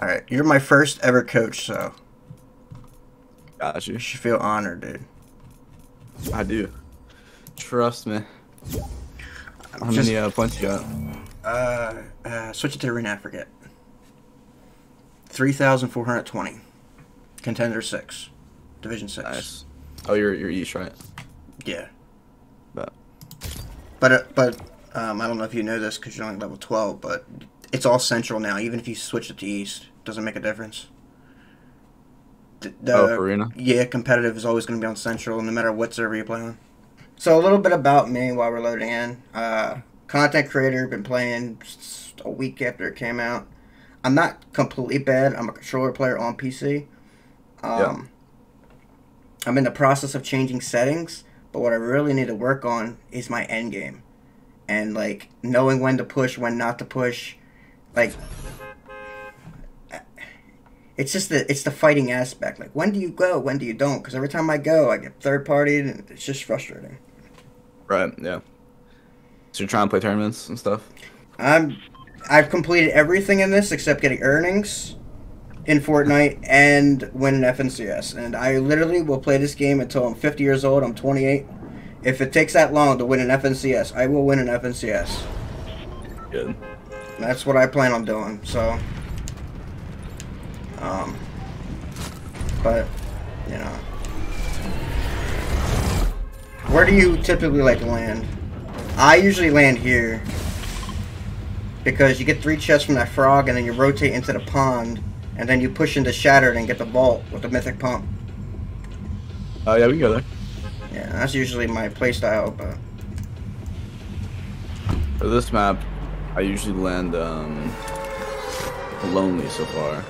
All right, you're my first ever coach, so Got you. you should feel honored, dude. I do. Trust me. How Just- many uh, points you got? Uh, uh, switch it to arena. I forget. Three thousand four hundred twenty. Contender six, division six. Nice. Oh, you're you're East, right? Yeah. But But uh, but um, I don't know if you know this because you're only level twelve, but it's all central now. Even if you switch it to east, doesn't make a difference. The, the- oh, for arena. yeah, competitive is always going to be on central, no matter what server you play on. So a little bit about me while we're loading in. Uh, content creator, been playing a week after it came out. I'm not completely bad. I'm a controller player on PC. Um, Yeah. I'm in the process of changing settings, but what I really need to work on is my end game, and like knowing when to push, when not to push. Like, it's just the it's the fighting aspect. Like, when do you go? When do you don't? Because every time I go, I get third partied, and it's just frustrating. Right. Yeah. So you're trying to play tournaments and stuff. I'm I've completed everything in this except getting earnings in Fortnite and win an FNCS. And I literally will play this game until I'm 50 years old. I'm 28. If it takes that long to win an FNCS, I will win an FNCS. Good. That's what I plan on doing. So, um, but you know, where do you typically like land? I usually land here because you get three chests from that frog, and then you rotate into the pond, and then you push into Shattered and get the vault with the mythic pump. Oh yeah, we can go there. Yeah, that's usually my playstyle. But For this map, I usually land um lonely so far.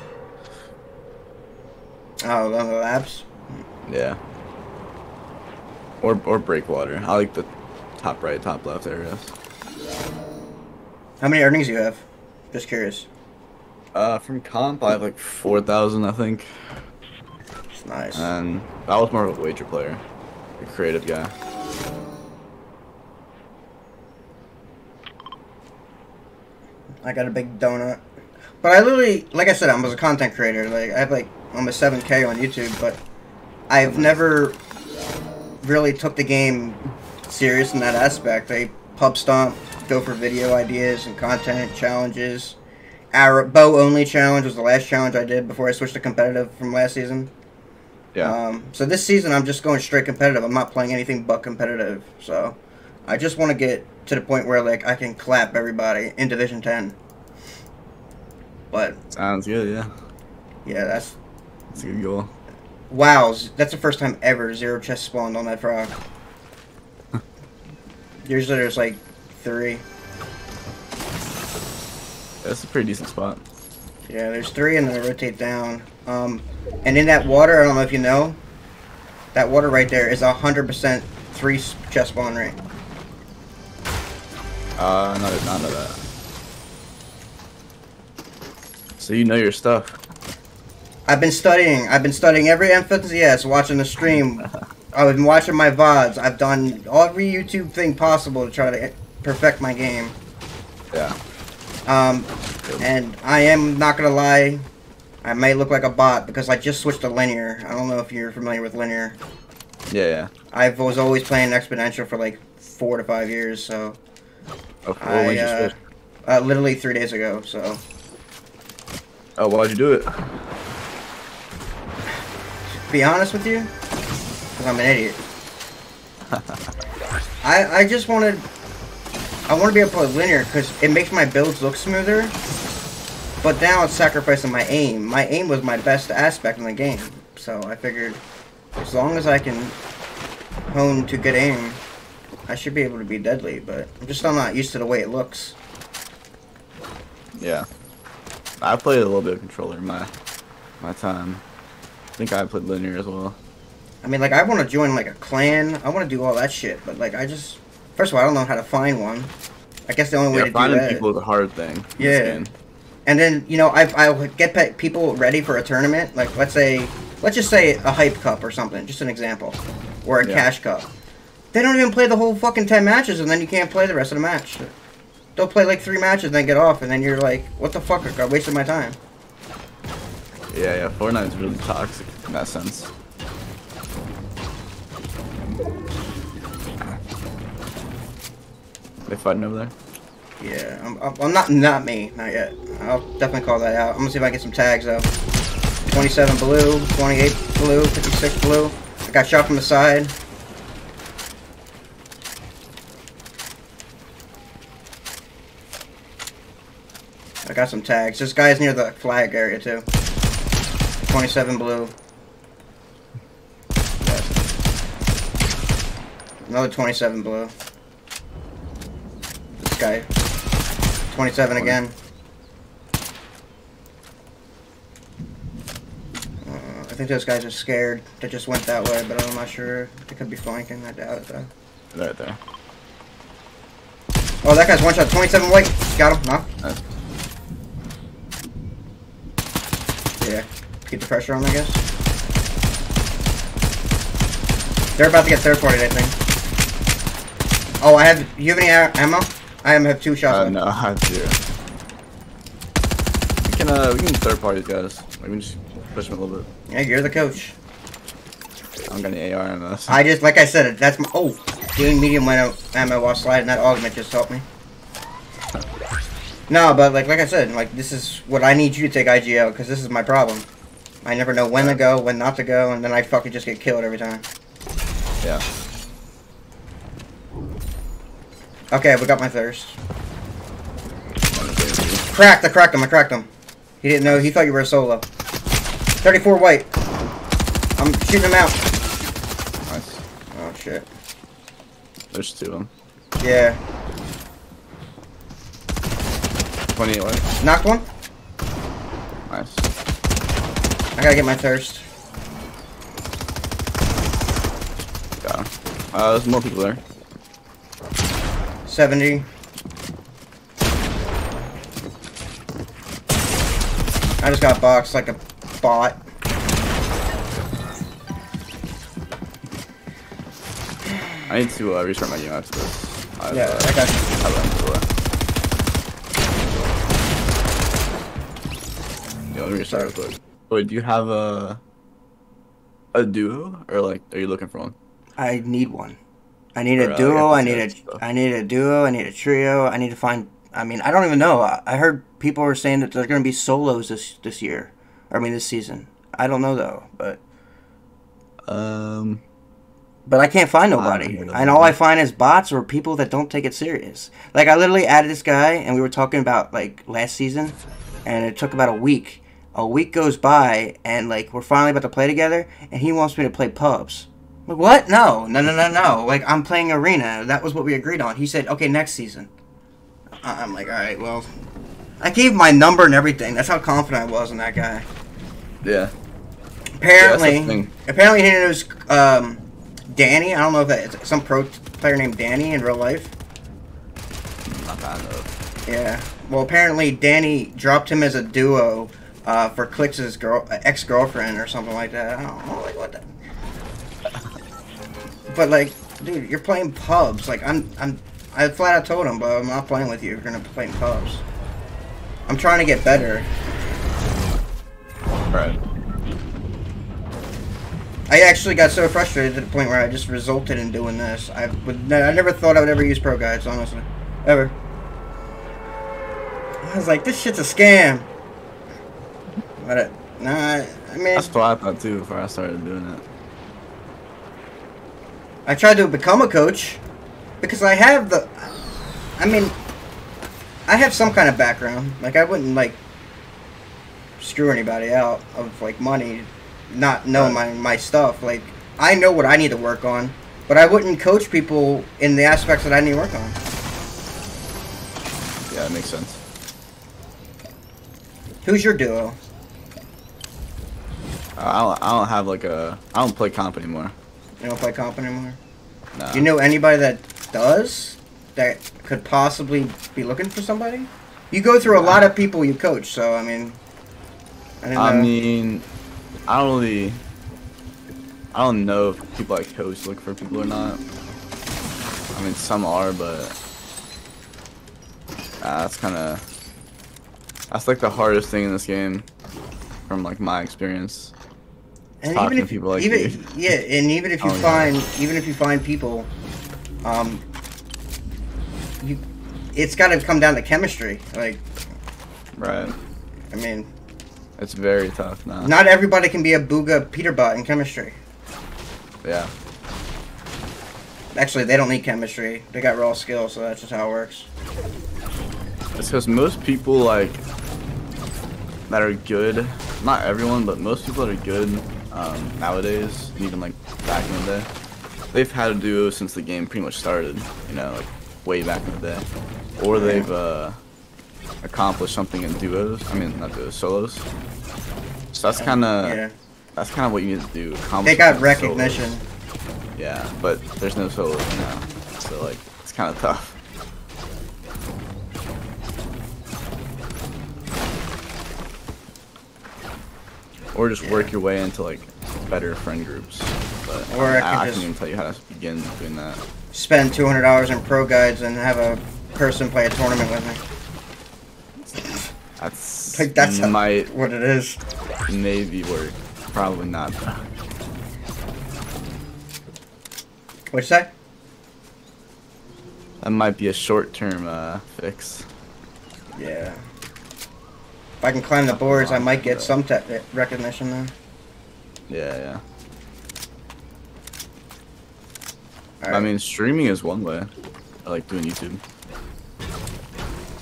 oh, the Labs. Yeah. Or or breakwater. I like the top right, top left areas. How many earnings do you have? Just curious. Uh, from comp, I have like four thousand, I think, It's nice. and I was more of a wager player, a creative guy. I got a big donut. But I literally, like I said, I'm a content creator. Like I have like almost 7k on YouTube, but I've never really took the game serious in that aspect. I pub stomp, go for video ideas and content challenges. Arrow bow only challenge was the last challenge I did before I switched to competitive from last season. Yeah. Um, so this season I'm just going straight competitive. I'm not playing anything but competitive. So I just want to get to the point where like I can clap everybody in Division 10. But Sounds good. Yeah. yeah, that's That's a good goal. wow. That's the first time ever zero chest spawned on that frog. Usually there's like three. That's a pretty decent spot. Yeah, there's three, and then they rotate down. Um, and in that water, I don't know if you know, that water right there is a hundred percent three chest spawn rate. Uh, no, not know that. So you know your stuff. I've been studying. I've been studying every FNCS, watching the stream. I've been watching my VODs. I've done every YouTube thing possible to try to perfect my game. Yeah. Um, and I am not gonna lie, I may look like a bot because I just switched to linear. I don't know if you're familiar with linear. Yeah, yeah. I was always playing exponential for like four to five years, so Oh, cool. I, uh, uh, literally three days ago. So Oh, why'd you do it? be honest with you, because I'm an idiot. I I just wanted I want to be able to play linear because it makes my builds look smoother. But now it's sacrificing my aim. My aim was my best aspect in the game, so I figured as long as I can hone to good aim, I should be able to be deadly. But I'm just still not used to the way it looks. Yeah. I played a little bit of controller in my my time. I think I played linear as well. I mean, like I want to join like a clan. I want to do all that shit, but like I just first of all I don't know how to find one. I guess the only way Yeah, to do finding that. people is a hard thing. Yeah. And then you know I I would get people ready for a tournament. Like let's say let's just say a hype cup or something, just an example, or a Yeah. cash cup. They don't even play the whole fucking ten matches, and then you can't play the rest of the match. They'll play like three matches, then get off, and then you're like, what the fuck? I wasted my time. Yeah, yeah, Fortnite is really toxic in that sense. They fighting over there? Yeah, I'm, I'm, I'm not not me, not yet. I'll definitely call that out. I'm gonna see if I can get some tags though. 27 blue, 28 blue, 56 blue. I got shot from the side. I got some tags. This guy's near the flag area too. 27 blue. Another 27 blue. This guy. 27 again. Uh, I think those guys are scared. They just went that way, but I'm not sure. They could be flanking. I doubt it though. Right there. Oh, that guy's one shot. 27 white. Got him. No. Nice. Yeah. Keep the pressure on, I guess. They're about to get third party, I think. Oh, I have. You have any ammo? I am have two shots. Uh, no, I have zero. We can, uh, we can third party guys. We can just push them a little bit. Yeah, you're the coach. I got any AR in this. I just, like I said, that's my. Oh, doing medium ammo, ammo while sliding. That augment just helped me. No, but like like I said, like this is what I need you to take IGL because this is my problem. I never know when to go, when not to go, and then I fucking just get killed every time. Yeah. Okay, we got my thirst. Cracked, I cracked him, I cracked him. He didn't know, he thought you were a solo. 34 white. I'm shooting him out. Nice. Oh shit. There's two of them. Yeah. 28 white. Knocked one. Nice. I gotta get my thirst. Got him. Uh, there's more people there. 70. I just got boxed like a bot. I need to uh, restart my game after this. I've, Yeah, uh, I got you. I've run before. Yeah, let me restart real quick. Wait, do you have a a duo or like are you looking for one? I need one. I need Or, a uh, duo. got I the need a. stuff. I need a duo. I need a trio. I need to find. I mean, I don't even know. I I heard people were saying that there's going to be solos this this year. I mean, this season. I don't know though, but Um, but I can't find nobody, and them. all I find is bots or people that don't take it serious. Like I literally added this guy, and we were talking about like last season, and it took about a week. A week goes by, and like we're finally about to play together, and he wants me to play pubs. Like what? No, no, no, no, no. Like I'm playing arena. That was what we agreed on. He said, okay, next season. I- I'm like, all right, well, I gave my number and everything. That's how confident I was in that guy. yeah. Apparently, thing. apparently he knows um, Danny. I don't know if that's some pro player named Danny in real life. Not bad though. Yeah. Well, apparently Danny dropped him as a duo uh, for Clix's girl ex girlfriend or something like that. I don't know, like what the. But like, dude, you're playing pubs. Like I'm, I'm, I flat out told him, but I'm not playing with you. You're gonna play in pubs. I'm trying to get better. Right. I actually got so frustrated to the point where I just resulted in doing this. I would, I never thought I would ever use pro guides, honestly, ever. I was like, this shit's a scam. But it, nah, I mean, That's what I thought too before I started doing it. I tried to become a coach because I have the. I mean, I have some kind of background. Like I wouldn't like screw anybody out of like money, not knowing my my stuff. Like I know what I need to work on, but I wouldn't coach people in the aspects that I need to work on. Yeah, it makes sense. Who's your duo? I don't. I don't have like a. I don't play comp anymore. You don't play comp anymore. Nah. Do you know anybody that does that could possibly be looking for somebody? You go through a lot of people you coach, so I mean, I I mean, I don't really. I don't know if people like coach look for people or not. I mean, some are, but uh, that's kind of that's like the hardest thing in this game. from like my experience. And talking even to if people like even you. yeah, and even if you Oh, yeah. find even if you find people, um, you, it's got to come down to chemistry. Like, Right. I mean, It's very tough now. not everybody can be a Bugha Peterbot in chemistry. Yeah. Actually, they don't need chemistry. They got raw skill, so that's just how it works. It's because most people like that are good. Not everyone, but most people that are good um, nowadays, even like back in the day, they've had a duo since the game pretty much started. You know, like way back in the day, or they've uh, accomplished something in duos. I mean, not duos, solos. So that's kind of yeah, that's kind of what you need to do. they got in solos. recognition. Yeah, but there's no solos now, so like it's kind of tough. Or just work your way into like better friend groups. But Or I I, could I, just- even tell you how to begin doing that. Spend two hundred dollars in pro guides and have a person play a tournament with me. That's Like that's how- might what it is. maybe work. Probably not though. What'd you say? That might be a short-term uh, fix. Yeah. If I can climb the boards, I might get some recognition though. Yeah, yeah. I mean, streaming is one way. I like doing YouTube.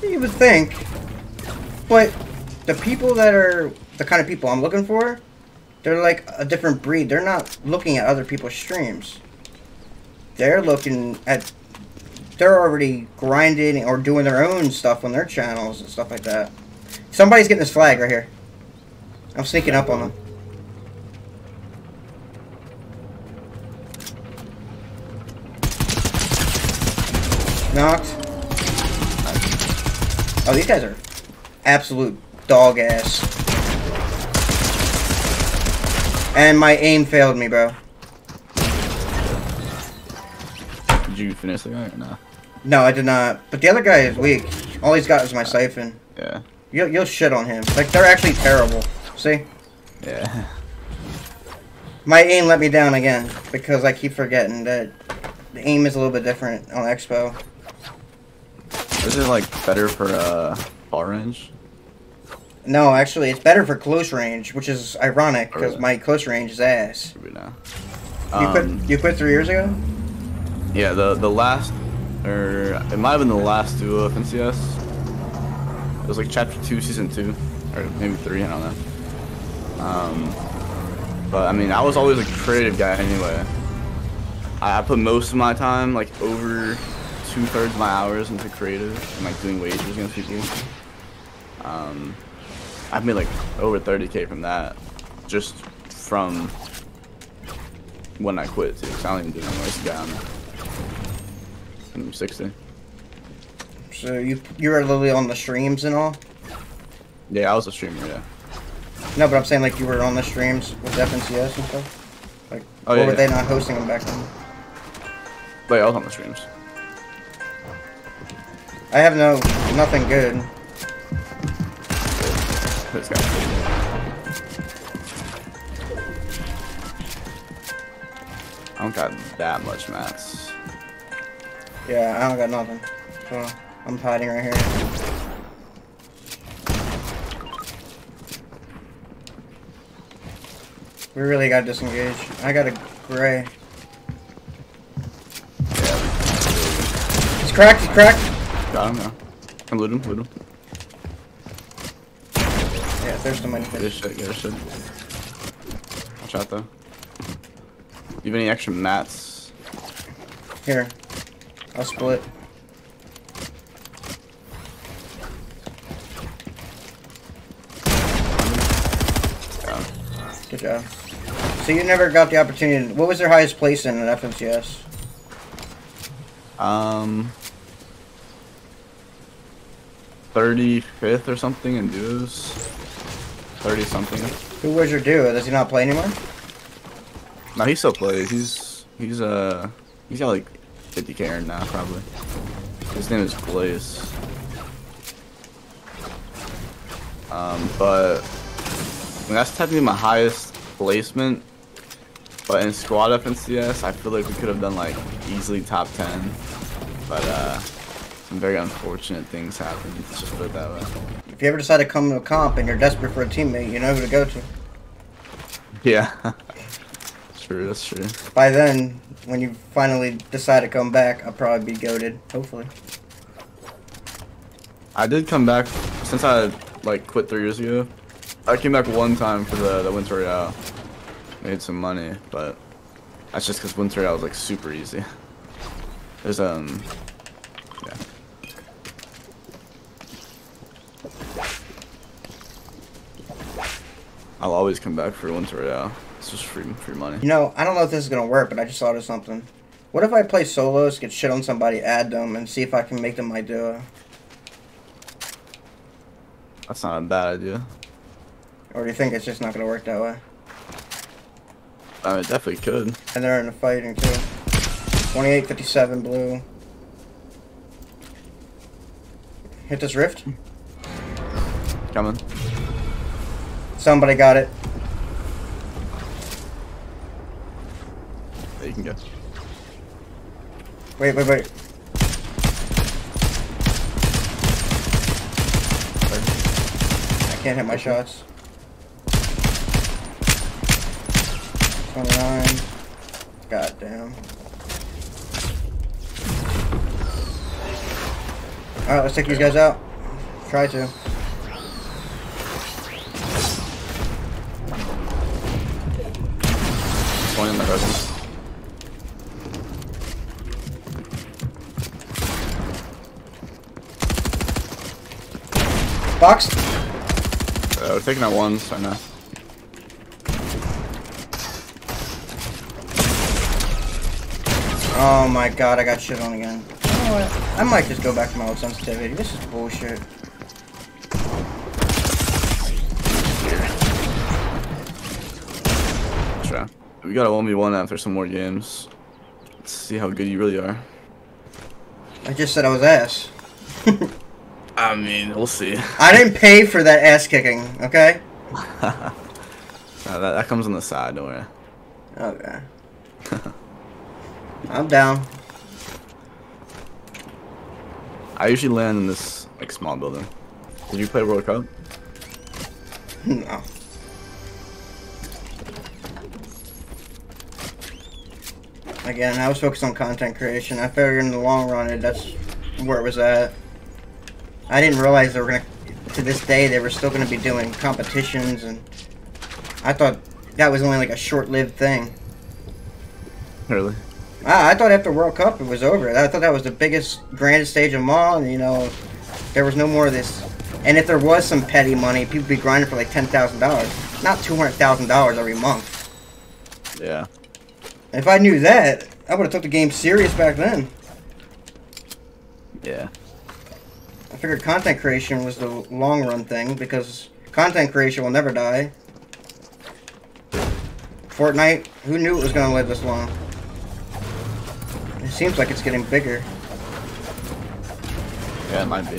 You would think, but the people that are the kind of people I'm looking for, they're like a different breed. They're not looking at other people's streams. They're looking at. They're already grinding or doing their own stuff on their channels and stuff like that. Somebody's getting this flag right here. I'm sneaking up on them. Knocked. Oh, these guys are absolute dog ass. And my aim failed me, bro. Did you finish the guy or no? No, I did not. But the other guy is weak. All he's got is my siphon. Yeah. You'll, you'll shit on him. Like, they're actually terrible. See? Yeah. My aim let me down again. Because I keep forgetting that the aim is a little bit different on Expo. Is it like better for uh far range? No, actually, it's better for close range, which is ironic, because Really? my close range is ass. You Um, quit. You quit three years ago. Yeah, the the last, or it might have been the last duo of NCS. It was like chapter two, season two, or maybe three. I don't know. Um, but I mean, I was always a creative guy anyway. I, I put most of my time, like over two thirds of my hours, into creative and like doing wagers against people. Um, I've made like over 30k from that, just from when I quit too. I don't even do anymore. It's down. I'm 60. So you you were literally on the streams and all. Yeah, I was a streamer. Yeah. No, but I'm saying like you were on the streams with FNCS and stuff. Like, Oh, or yeah, were yeah. they not hosting them back then? But yeah, I was on the streams. I have no nothing good. This guy. I don't got that much mats. Yeah, I don't got nothing. So I'm hiding right here. We really got to disengage. I got a gray. He's cracked. He's cracked. Got him now. Come loot him, loot him. Yeah, there's so money. Fish. shit, his shit. Watch out though. You have any extra mats? Here, I'll split. Good job. So you never got the opportunity. What was their highest place in an FNCS? Um. 35th or something in duos. 30 something. Who was your duo? Does he not play anymore? No, he still plays. He's he's uh he's got like 50k earned now probably. His name is Blaze. Um, but mean, that's technically my highest placement. But in squad FNCS, I feel like we could have done like easily top 10. But uh, some very unfortunate things happened. Let's just put it that way. If you ever decide to come to a comp and you're desperate for a teammate, you know who to go to. Yeah. true, that's true. By then, when you finally decide to come back, I'll probably be goaded. Hopefully. I did come back since I like quit three years ago. I came back one time for the the winter royale. Made some money, but that's just because winter royale was like super easy. There's um, yeah. I'll always come back for winter royale. It's just free free money. You know, I don't know if this is gonna work, but I just thought of something. What if I play solos, get shit on somebody, add them, and see if I can make them my duo? That's not a bad idea. Or do you think it's just not gonna work that way? I mean, it definitely could. And they're in the fighting too. 2857 blue. Hit this rift. Coming. Somebody got it. You can go. Wait, wait, wait. I can't hit my shots. 29. God damn. Alright, let's take these guys out. Try to. One in the presence. Box? Uh, we're taking out ones right now. Oh my god, I got shit on again. You know what? I might just go back to my old sensitivity. This is bullshit. Sure. We got a 1v1 after some more games. Let's see how good you really are. I just said I was ass. I mean, we'll see. I didn't pay for that ass kicking, okay? That, that comes on the side, don't worry. Okay. I'm down. I usually land in this like small building. Did you play World Cup? No. Again, I was focused on content creation. I figured in the long run, it, that's where it was at. I didn't realize they were gonna. To this day, they were still gonna be doing competitions, and I thought that was only like a short-lived thing. Really? I, I thought after World Cup it was over. I thought that was the biggest, grandest stage of them all, and you know, there was no more of this. And if there was some petty money, people would be grinding for like ten thousand dollars, not two hundred thousand dollars every month. Yeah. If I knew that, I would have took the game serious back then. Yeah. I figured content creation was the long run thing because content creation will never die. Fortnite, who knew it was going to live this long? Seems like it's getting bigger. Yeah, it might be.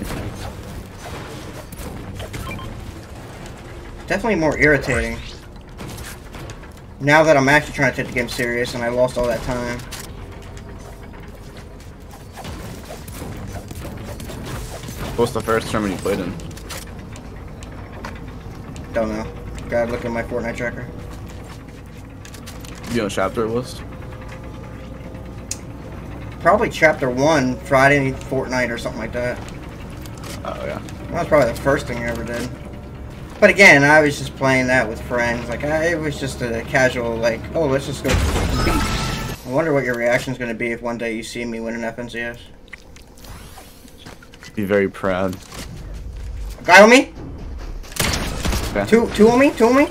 Definitely more irritating. Now that I'm actually trying to take the game serious and I lost all that time. What's the first tournament you played in? Don't know. Gotta look at my Fortnite tracker. Do you know what chapter it was? Probably chapter 1, Friday Fortnite or something like that. Oh yeah. That was probably the first thing I ever did. But again, I was just playing that with friends. Like, I, it was just a casual, like, oh, let's just go. I wonder what your reaction is going to be if one day you see me win an FNCS. Be very proud. Guy on me? Okay. Two, two on me? Two on me?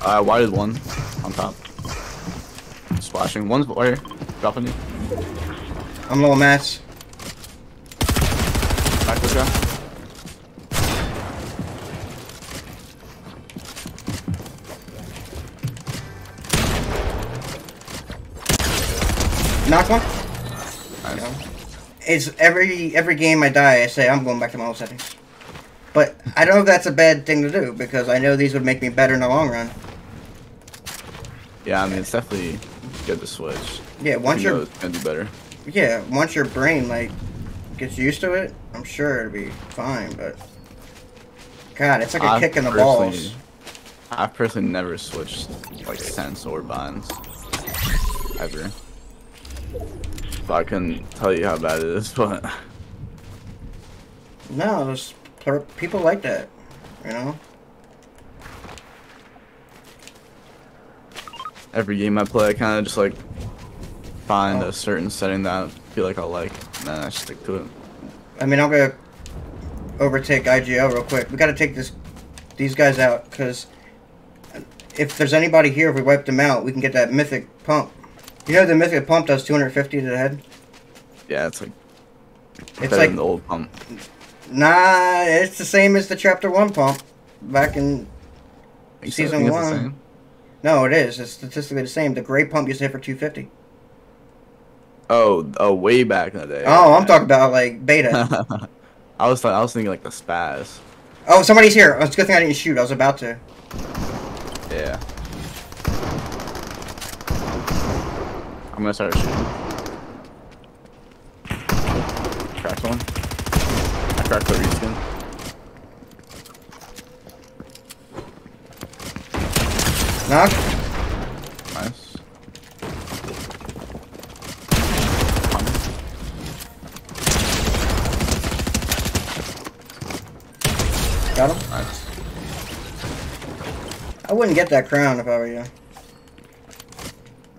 Uh, why did one on top? Splashing. One's wire. Dropping you. I'm low mats. Back this guy. Knock one? Nice. It's every every game I die, I say I'm going back to my old settings. But I don't know if that's a bad thing to do because I know these would make me better in the long run. Yeah, I mean it's definitely good to switch. Yeah, once You you're it's gonna do better. yeah, once your brain like gets used to it, I'm sure it'll be fine. But God, it's like a I've kick in the balls. I've personally never switched like sense or binds ever. So I couldn't tell you how bad it is, but No, there's people like that, you know. Every game I play, I kind of just like find Oh. a certain setting that I feel like I'll like, and then I stick to it. I mean, I'm gonna overtake IGL real quick. We gotta take this these guys out because if there's anybody here, if we wipe them out, we can get that mythic pump. You know the mythic pump does 250 to the head. Yeah, it's like It's like the old pump. nah, it's the same as the chapter one pump back in. Season the one. No, it is. It's statistically the same. The gray pump used to hit for 250. Oh, oh, way back in the day. Oh, I'm talking about like beta. I was th- I was thinking like the spaz. oh, somebody's here. Oh, it's a good thing I didn't shoot. I was about to. Yeah. I'm gonna start shooting. Cracked one. I cracked the reskin. Knock. Nice. Got him. Nice. I wouldn't get that crown if I were you.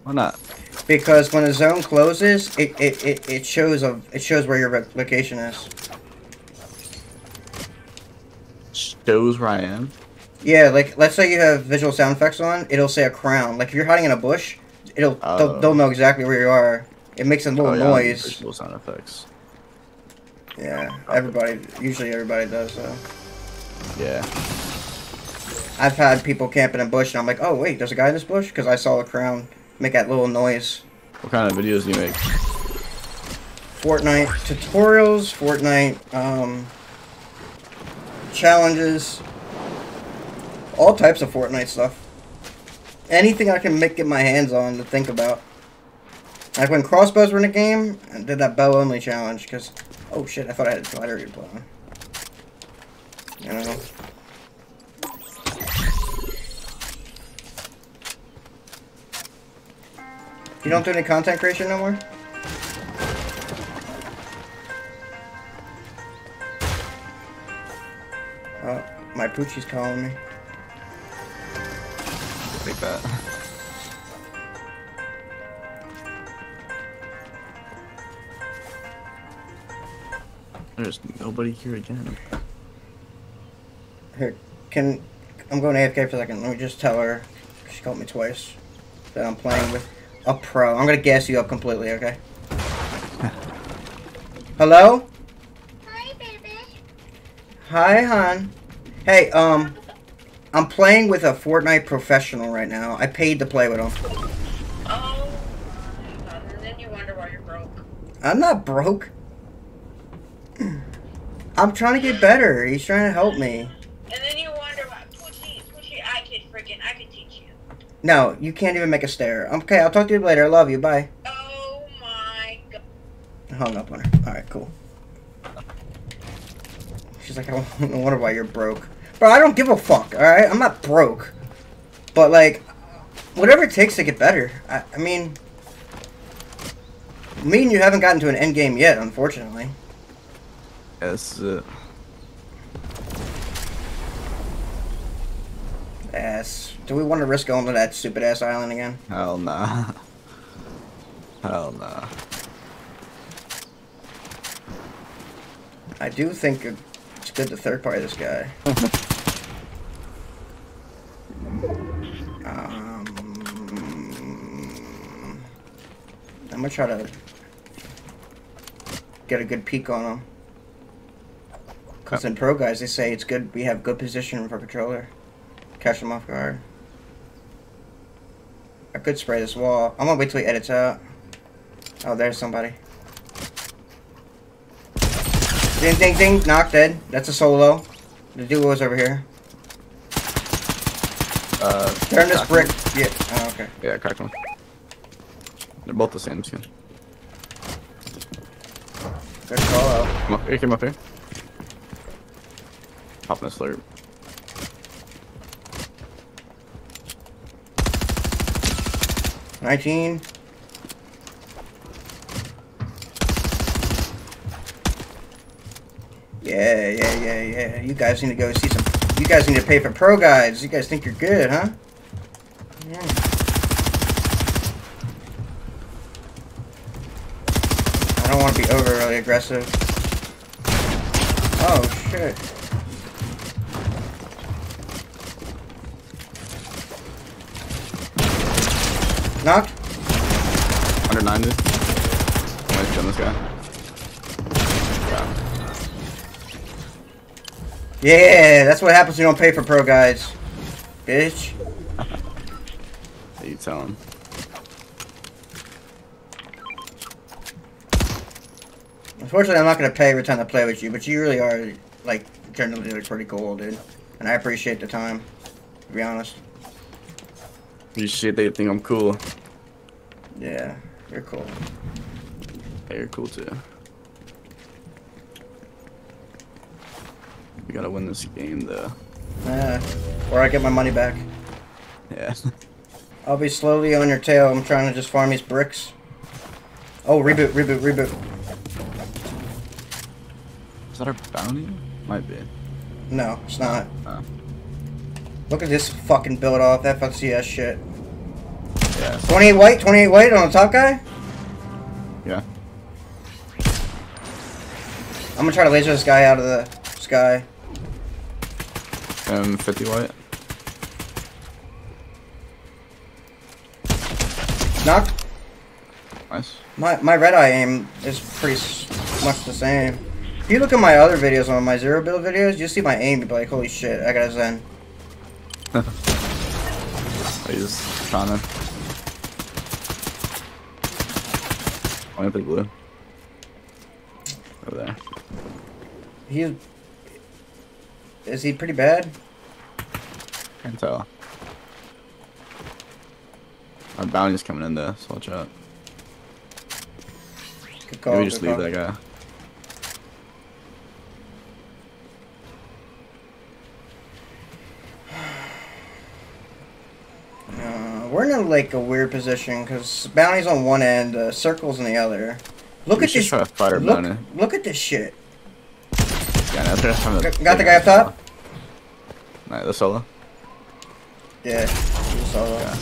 Why not? Because when the zone closes, it, it, it, it shows of it shows where your location is. Shows where I am. Yeah, like let's say you have visual sound effects on, it'll say a crown. Like if you're hiding in a bush, it'll Oh. they'll, they'll know exactly where you are. It makes a little Oh, yeah, noise. Visual sound effects. Yeah, everybody usually everybody does. So Yeah. I've had people camping in a bush, and I'm like, oh wait, there's a guy in this bush because I saw a crown make that little noise. What kind of videos do you make? Fortnite tutorials, Fortnite um, challenges, all types of Fortnite stuff. Anything I can make get my hands on to think about. Like when crossbows were in the game, I did that bow only challenge because, oh shit, I thought I had a glider replay on. You know. You don't do any content creation no more? Oh, my poochie's calling me. Take that. There's nobody here again. Here, can I'm going AFK for a second. Let me just tell her. She called me twice. That I'm playing with a pro. I'm gonna gas you up completely, okay? Hello? Hi, baby. Hi, hon. Hey, um, I'm playing with a Fortnite professional right now. I paid to play with him. Oh. And then you wonder why you're broke. I'm not broke. I'm trying to get better. He's trying to help me. And then you wonder why. Pushy, pushy, I could freaking, I could teach you. No, you can't even make a stare. Okay, I'll talk to you later. I love you. Bye. Oh my God. I hung up on her. Alright, cool. She's like, I wonder why you're broke. Bro, I don't give a fuck, alright? I'm not broke. But, like, whatever it takes to get better. I, I mean, me and you haven't gotten to an end game yet, unfortunately. Yeah, this is it. Ass. Do we want to risk going to that stupid ass island again? Hell nah. Hell nah. I do think it's good to third party this guy. um, I'm gonna try to get a good peek on them. Cause in pro guys, they say it's good. We have good position for controller. Catch them off guard. I could spray this wall. I'm gonna wait till he edits out. Oh, there's somebody. Ding, ding, ding. Knock dead. That's a solo. The duo is over here. Uh, They're in this brick. one. Yeah. Oh, okay. Yeah, cracked one. They're both the same skin. Good call out. Come up here, come up here. Popping a slurp. Nineteen. Yeah, yeah, yeah, yeah. You guys need to go see some. You guys need to pay for pro guides. You guys think you're good, huh? I don't want to be overly aggressive. Oh shit. Knocked. 190. Nice gun, this guy. Yeah. That's what happens when you don't pay for pro guides. Bitch. You tell him. Unfortunately, I'm not gonna pay every time I play with you, but you really are, like, generally like, pretty cool, dude. And I appreciate the time, to be honest. You shit, they think I'm cool. Yeah, you're cool. Hey, you're cool too. We gotta win this game though. Uh, or I get my money back. Yeah. I'll be slowly on your tail. I'm trying to just farm these bricks. Oh, reboot, reboot, reboot. Is that our bounty? Might be. No, it's not. Oh. Look at this fucking build off FNCS shit. Yeah. 28 white, 28 white on the top guy? Yeah. I'm gonna try to laser this guy out of the sky. Um, 50 white. Knock. Nice. My, my red eye aim is pretty much the same. If you look at my other videos on my zero build videos, you see my aim, be like, holy shit, I got a Zen. He's trying to. I'm gonna pick blue. Over there. He is he pretty bad? Can't tell. Our bounty's coming in there, so watch out. Good call. Maybe just leave call. that guy. Uh, we're in a, like a weird position because bounty's on one end, uh, circles on the other. Look We at this. try to fight our look, bounty. look at this shit. Yeah, that's that's time to Got- the guy up top? Alright, the solo. Yeah. solo. Yeah.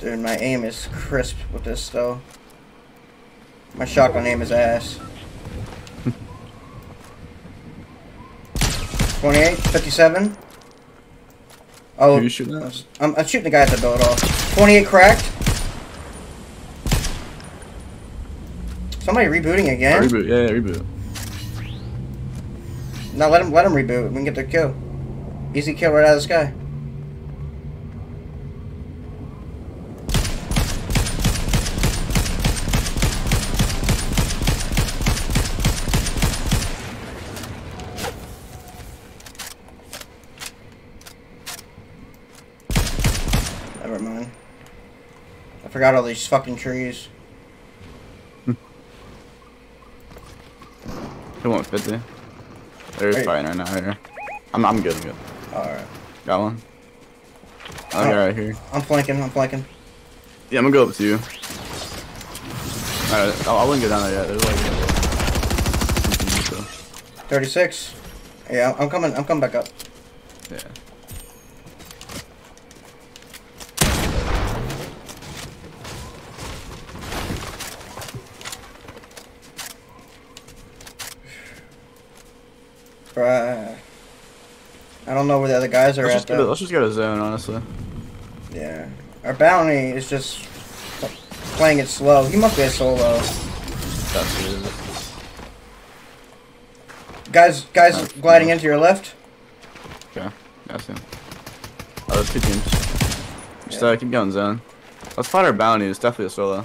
Dude, my aim is crisp with this though. My shotgun aim is ass. 28, 57. Oh, Who you shooting at? I'm, I'm shooting the guy at the build off. 28 cracked. Somebody rebooting again? Reboot, yeah, yeah, reboot. No, let him let him reboot. We can get the kill. Easy kill right out of the sky. Never mind. I forgot all these fucking trees. Who want 50? They're Hey. fighting right now here. I'm, I'm good, I'm good. Alright. Got one. Another Oh. right here. I'm flanking, I'm flanking. Yeah, I'm gonna go up to you. Alright, I, I wouldn't go down there yet. There's like. 36. Yeah, I'm coming, I'm coming back up. yeah. I don't know where the other guys are Let's at just, to, let's just go to zone, honestly. Yeah. Our bounty is just playing it slow. He must be a solo. That's it. Guys guys gliding into your left. Okay. See him. Oh, there's two teams. Just Yeah. uh, keep going zone. Let's fight our bounty. It's definitely a solo.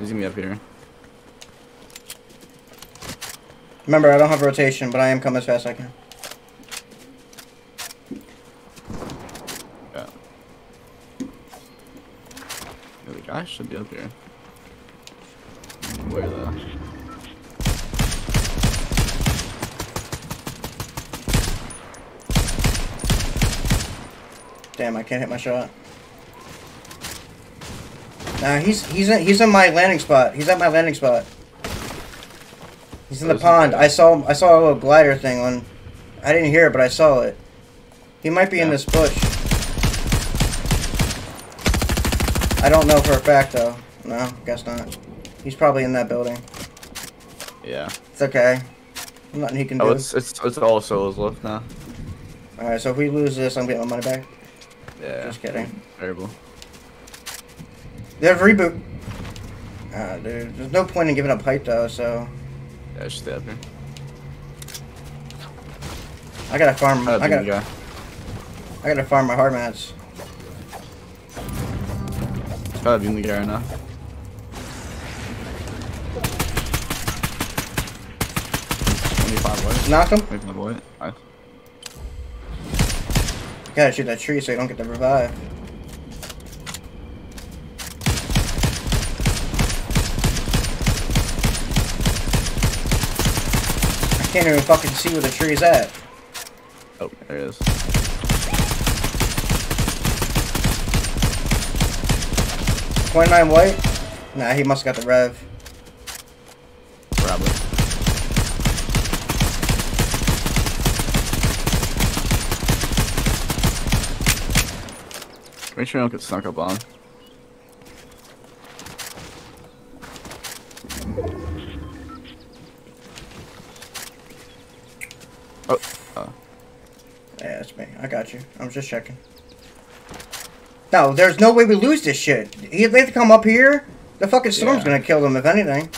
He's gonna be up here. Remember, I don't have rotation, but I am coming as fast as I can. Yeah. The guy should be up here. Where though? Damn, I can't hit my shot. Nah, he's he's in, he's in my landing spot. He's at my landing spot. He's in the pond. I saw I saw a little glider thing on. I didn't hear it, but I saw it. He might be in this bush. I don't know for a fact though. No, guess not. He's probably in that building. Yeah. It's okay. Nothing he can do. Oh, it's it's it's all solos left now. All right, so if we lose this, I'm getting my money back. Yeah. Just kidding. Terrible. They have reboot. Ah, dude, there's no point in giving up height though. So Stay up. I gotta farm. Try to I gotta. guy. I gotta farm my hard mats. Oh, Try to beam the guy right now. Knock him. Twenty-five white. Nice. Gotta shoot that tree so you don't get the revive. Can't even fucking see where the tree is at. Oh, there it is. Twenty-nine white. Nah, he must have got the rev. It. Make sure I don't get snuck up on. Yeah, that's me. I got you. I was just checking. No, there's no way we lose this shit. He, they have to come up here. The fucking storm's Yeah. gonna kill them if anything.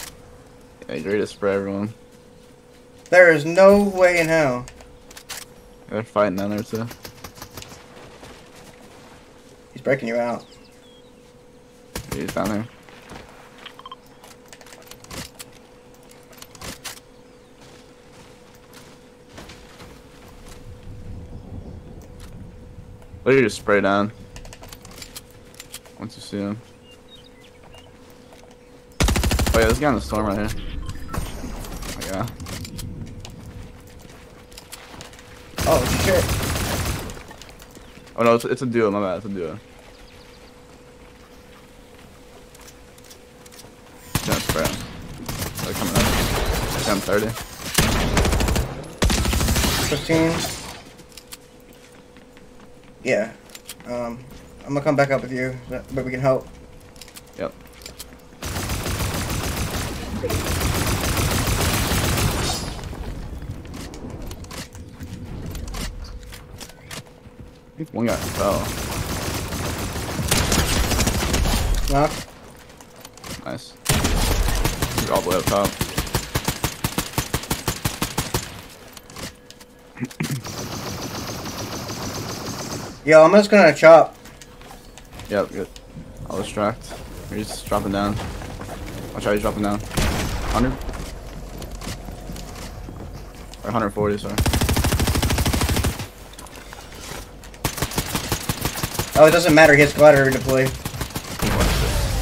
Yeah, you're ready to spray everyone. There is no way in hell. They're fighting down there too. He's breaking you out. He's down there. Let you just spray down. Once you see him. Oh yeah, this guy in the storm right here. Oh god. Oh shit. Oh no, it's, it's a duo, my bad, it's a duo. Gonna spray. They're coming up. Down 30. 15. Yeah. Um, I'm gonna come back up with you, but but we can help. Yep. One guy fell. Knock. Nice. He's all the way up top. Yo, I'm just gonna chop. Yep, good. I'll distract. He's just dropping down. Watch how he's dropping down. 100? Or 140, sorry. Oh, it doesn't matter. He has glider redeploy.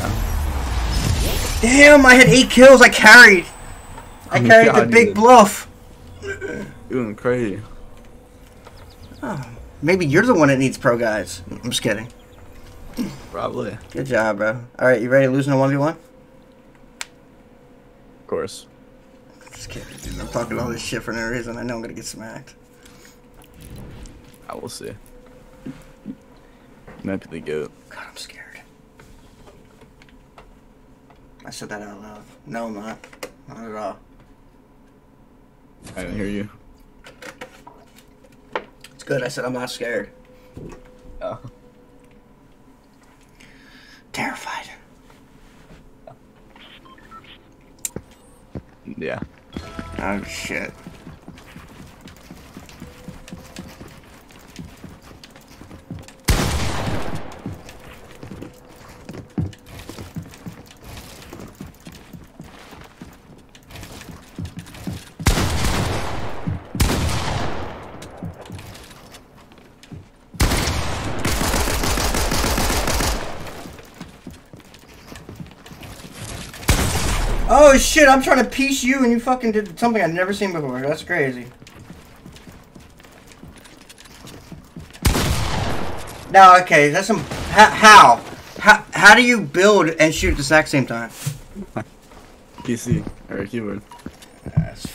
Yeah. Damn, I had eight kills. I carried. I carried the God, you big did. bluff. Doing crazy. Maybe you're the one that needs ProGuides. I'm just kidding. Probably. Good job, bro. All right, you ready to lose in a one v one? Of course. Just kidding. Dude. I'm talking all this shit for no reason. I know I'm gonna get smacked. I will see. Might be the goat. God, I'm scared. I said that out loud. No, I'm not. Not at all. I didn't hear you. Good. I said I'm not scared. Oh. Terrified. Yeah. Oh shit. Oh shit, I'm trying to piece you and you fucking did something I've never seen before. That's crazy. Now, okay, that's some. How? How? How, do you build and shoot at the exact same time? PC or keyboard. That's-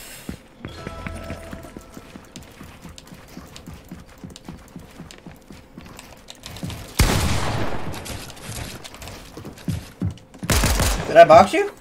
Did I box you?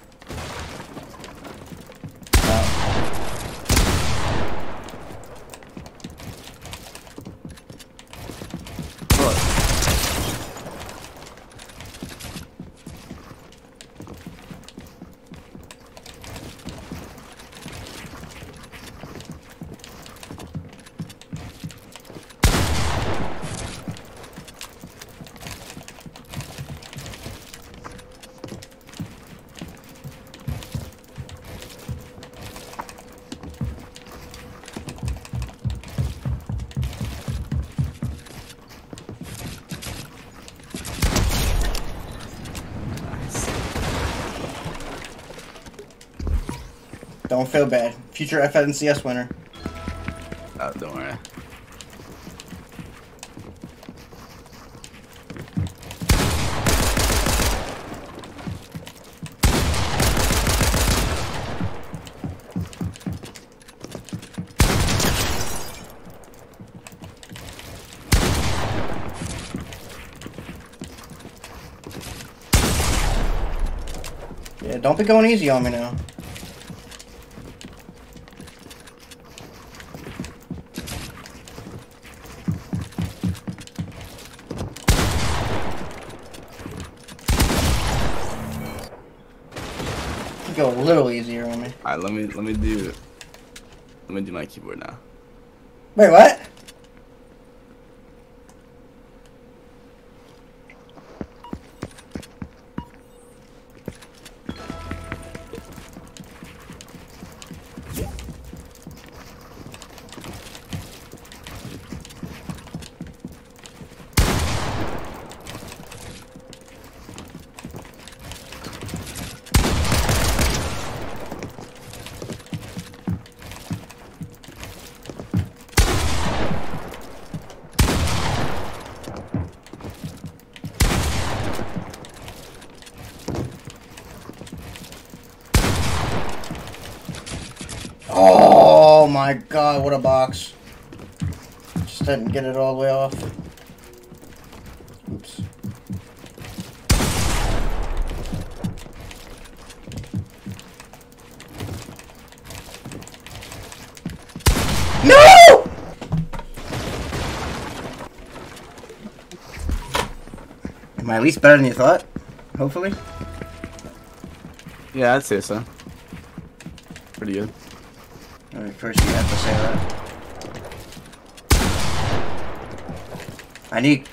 Don't feel bad. Future FNCS winner. Oh, don't worry. Yeah, don't be going easy on me now. Alright, let me let me do let me do my keyboard now. Wait, what? Didn't get it all the way off. Oops. No! Am I at least better than you thought? Hopefully. Yeah, I'd say so. Pretty good. Alright, first you have to say that. I need...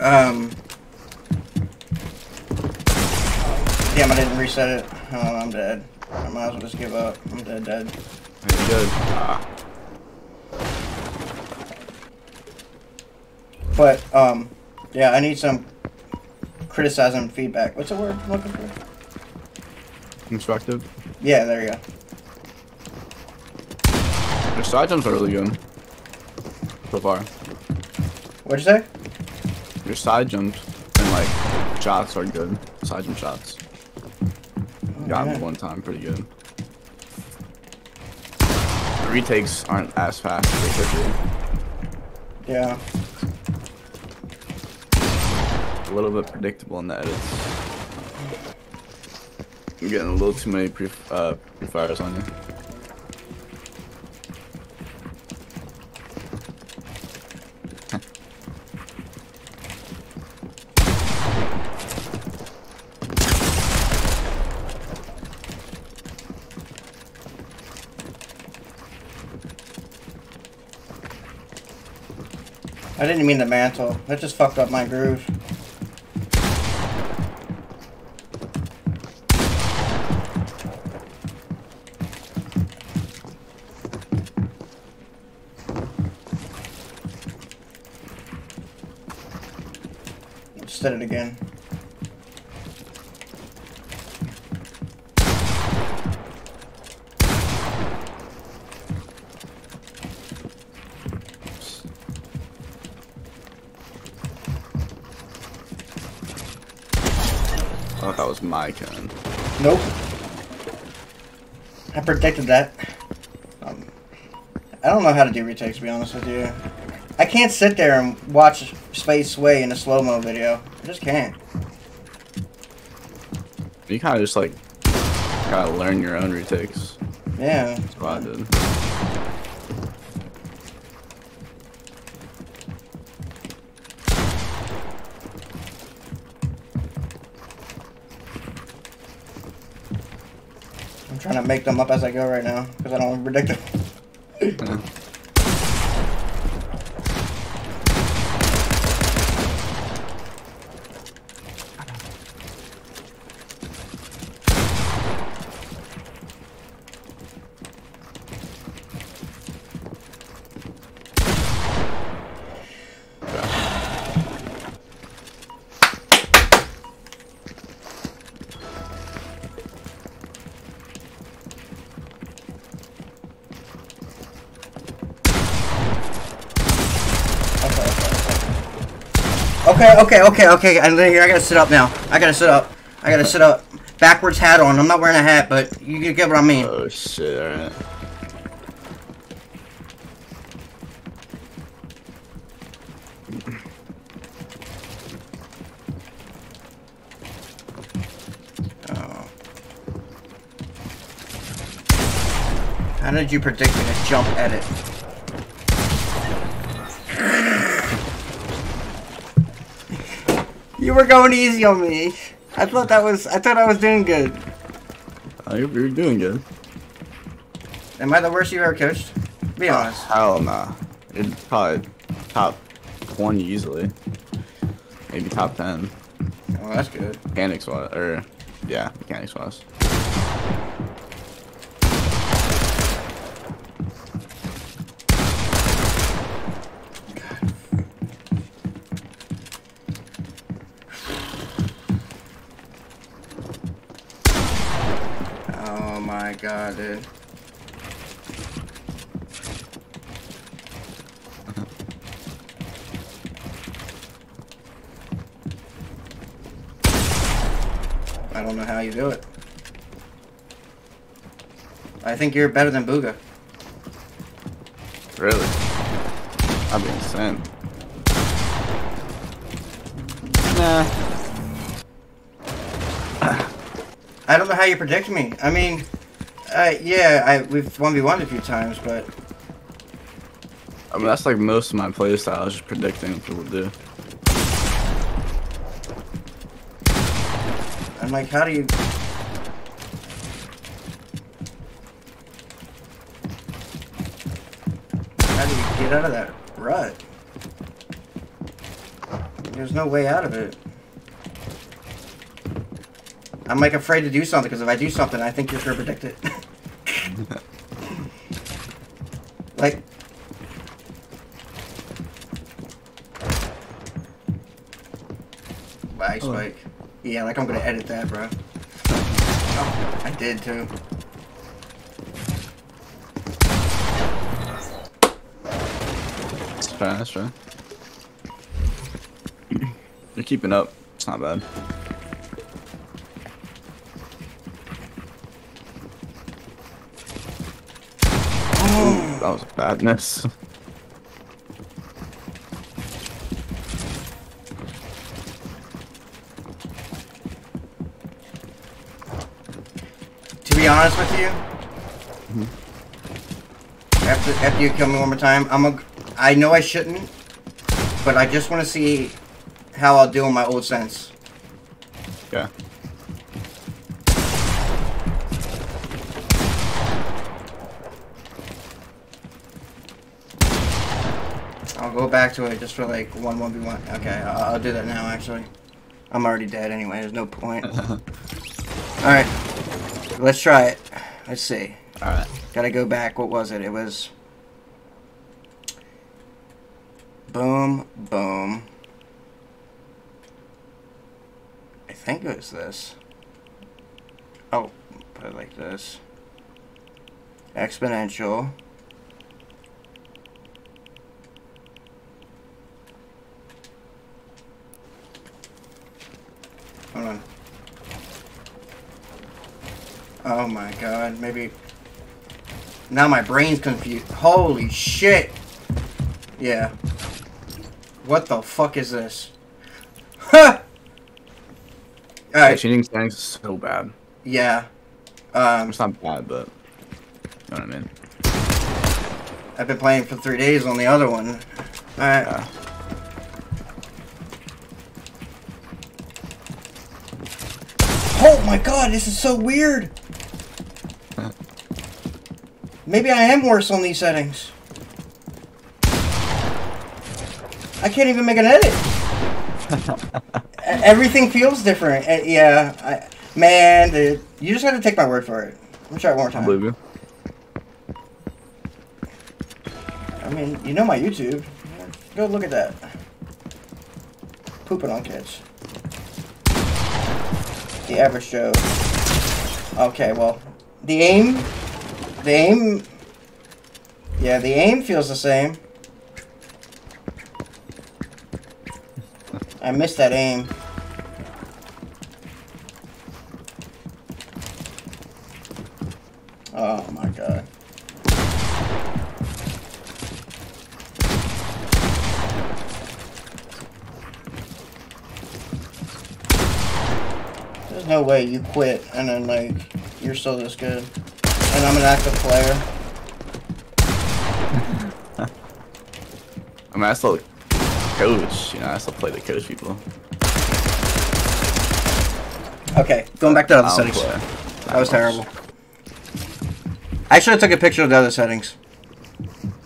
Um... Damn, I didn't reset it. Oh, I'm dead. I might as well just give up. I'm dead, dead. Pretty good. Ah, But, um... Yeah, I need some criticism feedback. What's the word I'm looking for? constructive. Yeah, there you go. Your side jumps are really good. So far. What'd you say? Your side jumps and like shots are good. Side jump shots. Got yeah. one time, pretty good. The retakes aren't as fast as they could Yeah. A little bit predictable in the edits. I'm getting a little too many pre uh pre fires on you. Didn't mean the mantle. That just fucked up my groove. Did it again. was my turn. Nope. I predicted that. Um, I don't know how to do retakes, to be honest with you. I can't sit there and watch FaZe Sway in a slow-mo video. I just can't. You kind of just like of learn your own retakes. Yeah. That's what I did. Make them up as I go right now, because I don't want to predict them. Uh-huh. Okay, okay, okay, okay. And then here, I gotta sit up now. I gotta sit up. I gotta sit up. Backwards hat on. I'm not wearing a hat, but you get what I mean. Oh shit! All right. Oh. How did you predict me to jump edit? You were going easy on me. I thought that was. I thought I was doing good. Oh, you're, you're doing good. Am I the worst you've ever coached? Be uh, honest. Hell nah. It's probably top 20 easily. Maybe top 10. Oh, that's good. Mechanics wise, or yeah, mechanics wise. Oh my god, dude. I don't know how you do it. I think you're better than Bugha. Really? I'd be insane. Nah. I don't know how you predict me. I mean, uh, yeah, I we've 1v1 a few times, but I mean, that's like most of my playstyle is just predicting what people do. I'm like, how do you... How do you get out of that rut? There's no way out of it. I'm like afraid to do something because if I do something, I think you're gonna predict it. like, bye, Oh. Spike. Yeah, like I'm gonna edit that, bro. Oh, I did too. That's fair, that's fair. You're keeping up. It's not bad. That was badness. To be honest with you, after after you kill me one more time, I'm a. I know I shouldn't, but I just want to see how I'll do in my old sense. Back to it just for like one one v one. Okay, I'll, I'll do that now. Actually, I'm already dead anyway. There's no point. All right, let's try it. Let's see. Alright. Gotta go back. What was it? It was. Boom, boom. I think it was this. Oh, put it like this. Exponential. Hold on. Oh my god, maybe. Now my brain's confused. Holy shit! Yeah. What the fuck is this? Huh! Alright, changing settings is so bad. yeah. Um, It's not bad, but you know what I mean. I've been playing for three days on the other one. Alright. Yeah. Oh my god, this is so weird! Maybe I am worse on these settings. I can't even make an edit. Everything feels different. Uh, yeah, I, man, dude, you just have to take my word for it. Let me try it one more I time. believe you. I mean, you know my YouTube. Go look at that. Pooping on kids. The average Joe. Okay, well, the aim, the aim, yeah, the aim feels the same. I missed that aim. Oh my god. There's no way you quit and then like you're still this good. And I'm an active player. I mean, I still coach. You know, I still play the coach people. Okay, going back to other settings. play That was much. terrible. I should have took a picture of the other settings.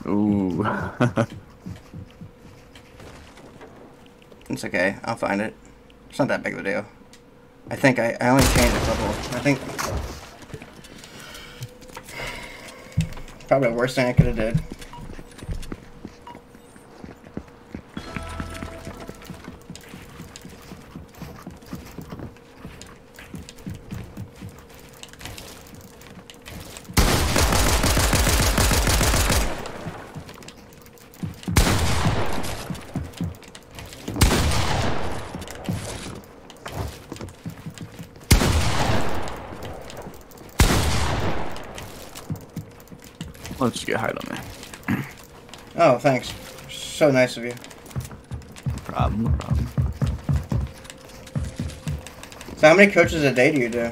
Ooh. It's okay, I'll find it. It's not that big of a deal. I think I, I only changed a couple. I think probably the worst thing I could have did. Let's get hide on me. Oh, thanks. So nice of you. No Problem, no problem. So how many coaches a day do you do?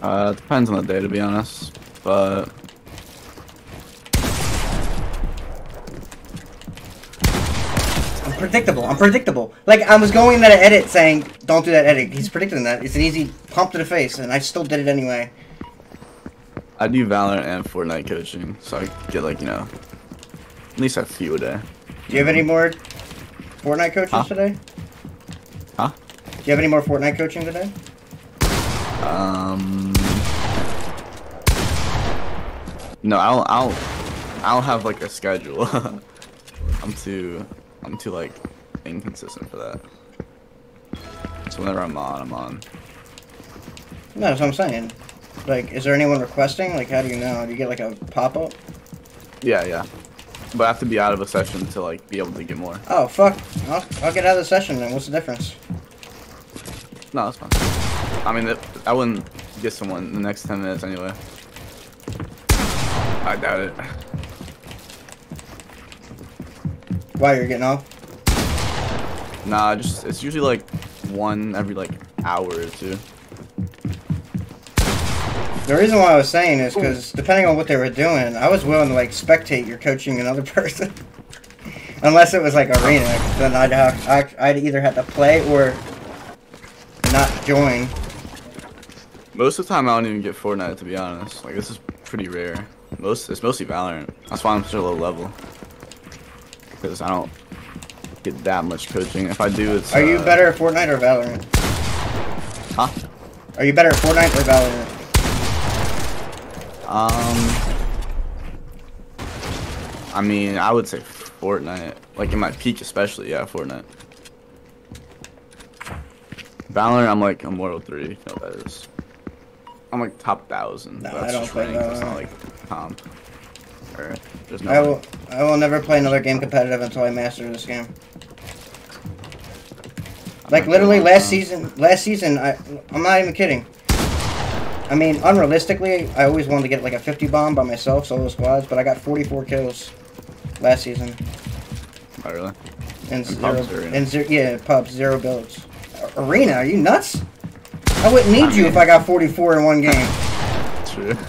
Uh, it depends on the day, to be honest. But I'm predictable. I'm predictable. Like I was going in that edit saying, "Don't do that edit." He's predicting that. It's an easy pump to the face, and I still did it anyway. I do Valorant and Fortnite coaching, so I get like you know, at least a few a day. Do you have any more Fortnite coaches Huh? today? Huh? Do you have any more Fortnite coaching today? Um. No, I'll I'll I'll have like a schedule. I'm too I'm too like inconsistent for that. So whenever I'm on, I'm on. No, that's what I'm saying. Like, is there anyone requesting? Like, how do you know? Do you get like a pop up? Yeah, yeah. But I have to be out of a session to like be able to get more. Oh fuck! I'll, I'll get out of the session then. What's the difference? No, that's fine. I mean, I wouldn't get someone in the next 10 minutes anyway. I doubt it. Why you're getting off? Nah, just it's usually like one every like hour or two. The reason why I was saying is because depending on what they were doing, I was willing to like spectate your coaching another person. Unless it was like arena, then I'd have I'd, either have to play or not join. Most of the time, I don't even get Fortnite to be honest. Like this is pretty rare. Most it's mostly Valorant. That's why I'm such a low level. Because I don't get that much coaching. If I do, it's. Are you uh, better at Fortnite or Valorant? Huh? Are you better at Fortnite or Valorant? Um. I mean, I would say Fortnite. Like in my peak, especially, yeah, Fortnite. Valorant, I'm like Immortal 3, if you know that is. I'm like top thousand. No, that's I don't play It's not like comp. Or there's no. I will I will never play another game competitive until I master this game. I'm Like literally last on- season, last season I I'm not even kidding. I mean, unrealistically, I always wanted to get like a 50 bomb by myself, solo squads, but I got 44 kills last season. Oh, really? And In zero, pubs arena? and zero, yeah, pubs, zero builds. Arena, are you nuts? I wouldn't need I you if I got 44 in one game. True.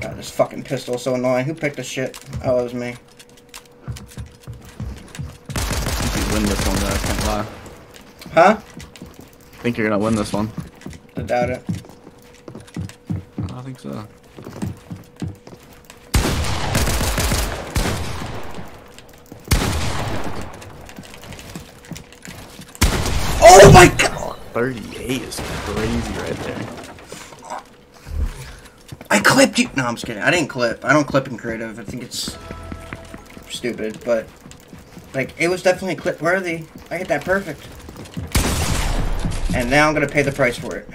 God, this fucking pistol is so annoying. Who picked this shit? Oh, it was me. You win this one, though. I can't lie. Huh? I think you're gonna win this one. I doubt it. I think so. Oh my god! 38 is crazy right there. Clipped you! No, I'm just kidding. I didn't clip. I don't clip in creative. I think it's stupid, but like it was definitely clip worthy. I hit that perfect. And now I'm gonna pay the price for it.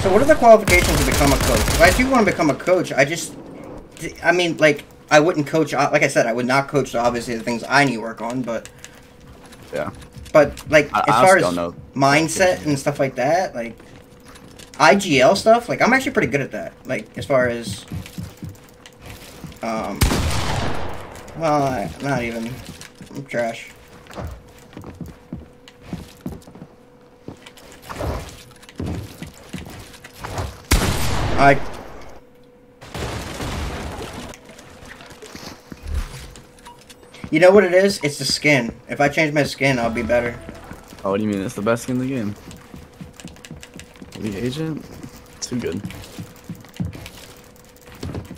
So what are the qualifications to become a coach? If I do want to become a coach, I just, I mean, like, I wouldn't coach, uh, like I said, I would not coach obviously the things I need to work on, but, Yeah. but, like, I- as I far as mindset and stuff like that, like, IGL stuff, like, I'm actually pretty good at that. Like, as far as, um, well, I, not even, I'm trash. I You know what it is? It's the skin. If I change my skin, I'll be better. Oh, what do you mean? It's the best skin in the game. The agent? Too good.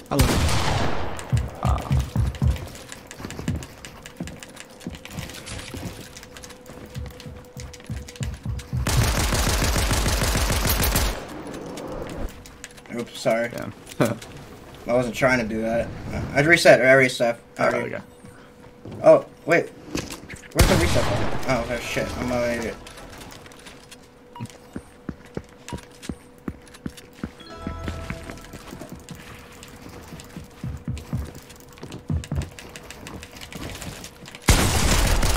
Hello. Ah. Oops, sorry. Damn. I wasn't trying to do that. I'd reset. I reset. Alright, there we go. Wait. Where's the reset button? Oh, oh shit. I'm an idiot.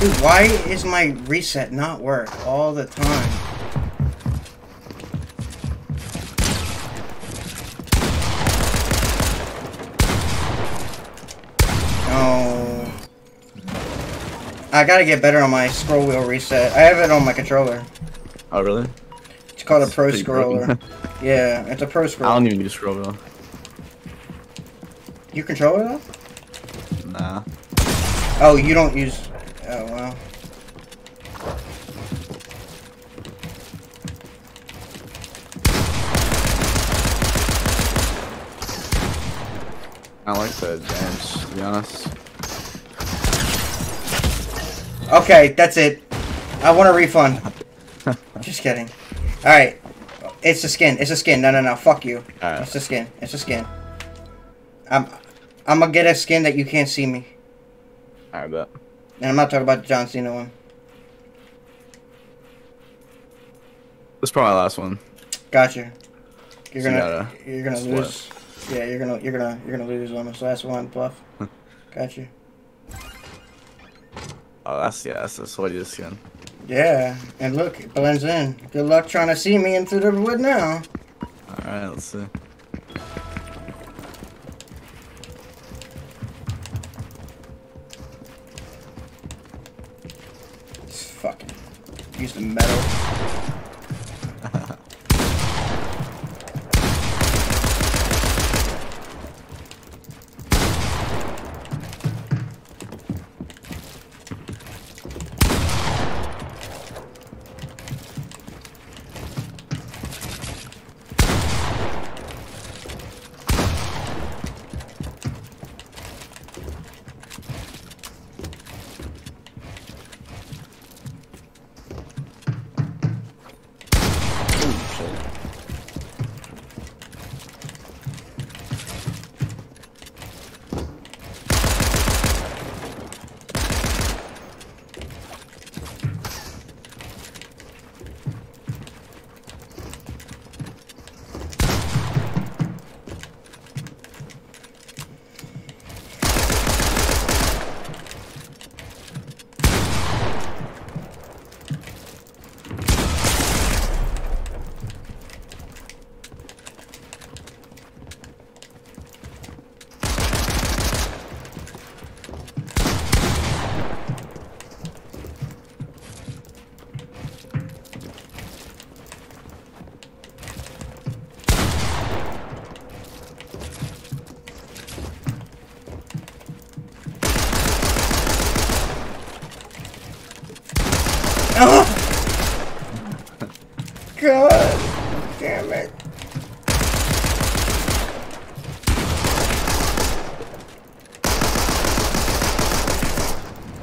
Dude, why is my reset not work all the time? No. I gotta get better on my scroll wheel reset. I have it on my controller. Oh, really? It's called a pro scroller. yeah, it's a pro scroll. I don't even use scroll wheel. You control it though? Nah. Oh, you don't use. Oh wow. I like the advantage, to be honest. Okay, that's it. I want a refund. Just kidding. All right, it's a skin. It's a skin. No, no, no. Fuck you. Alright. It's a skin. It's a skin. I'm. I'm gonna get a skin that you can't see me, I bet. and I'm not talking about the John Cena one. This is probably my last one. Gotcha. You're So gonna. gotta you're gonna split. lose. Yeah, you're gonna. You're gonna. You're gonna lose on this last one, Bluff. Gotcha. Oh, that's, yeah, that's the sweatiest skin. Yeah, and look, it blends in. Good luck trying to see me into the wood now. Alright, let's see. It's fucking. Use the metal.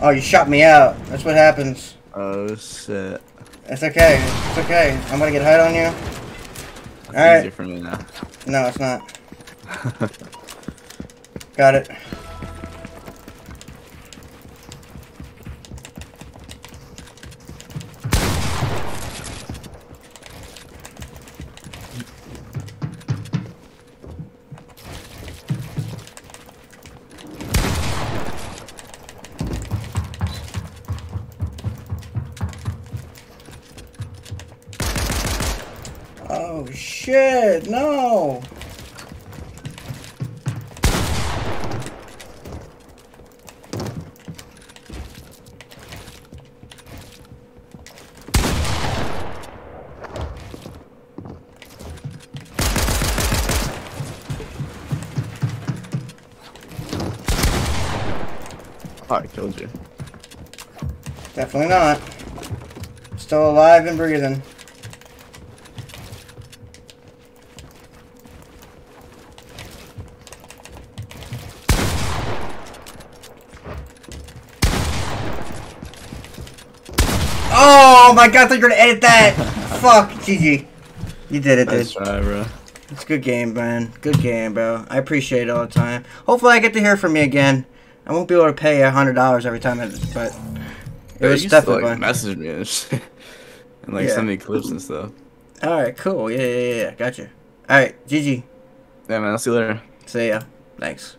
Oh, you shot me out. That's what happens. Oh shit. It's okay. It's okay. I'm gonna get hide on you. Alright. easier for now. No, it's not. Got it. Definitely not. Still alive and breathing. Oh my god, I thought you were gonna edit that! Fuck, GG. You did it, dude. Nice try, bro. It's a good game, man. Good game, bro. I appreciate it all the time. Hopefully, I get to hear from you again. I won't be able to pay a hundred dollars every time, I, but it was used to, definitely like, message me and shit. and like Yeah. send me clips and stuff. All right, cool. Yeah, yeah, yeah. Gotcha. All right, GG. Yeah, man. I'll see you later. See ya. Thanks.